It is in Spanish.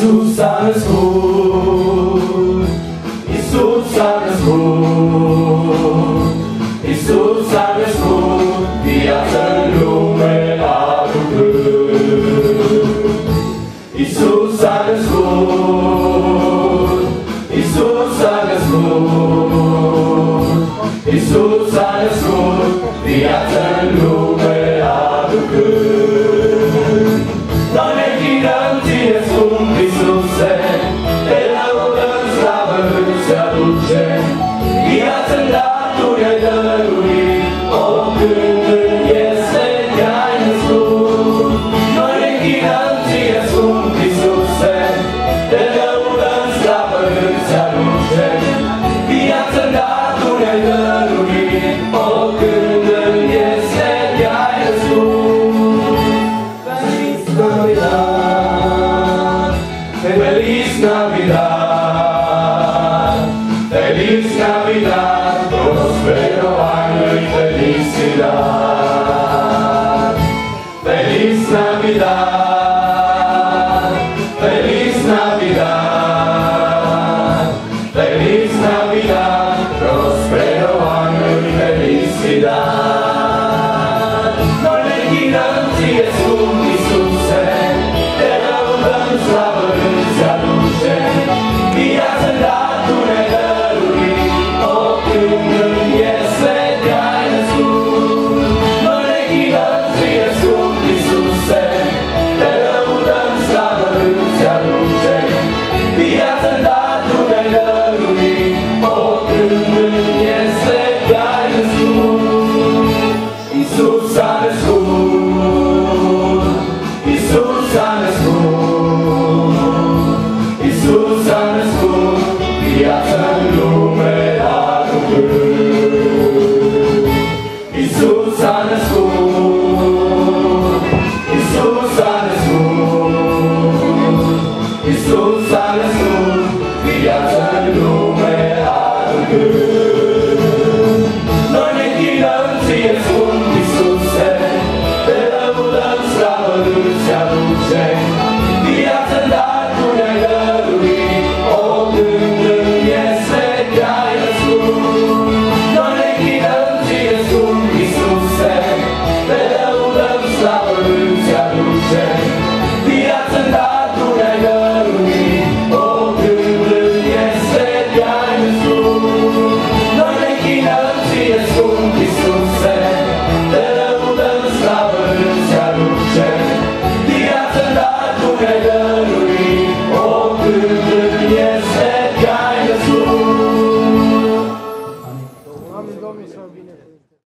Isus a născut, Isus a născut, Isus a născut, viață în lume aducând. Isus a născut, Isus a născut, Isus a născut, viață în lume Yes, und Feliz Navidad, Feliz Navidad, prospero año y felicidad. Feliz Navidad, Feliz Navidad, Feliz Navidad, prospero año y felicidad. No le quieran si es un Isus a născut, Isus a născut,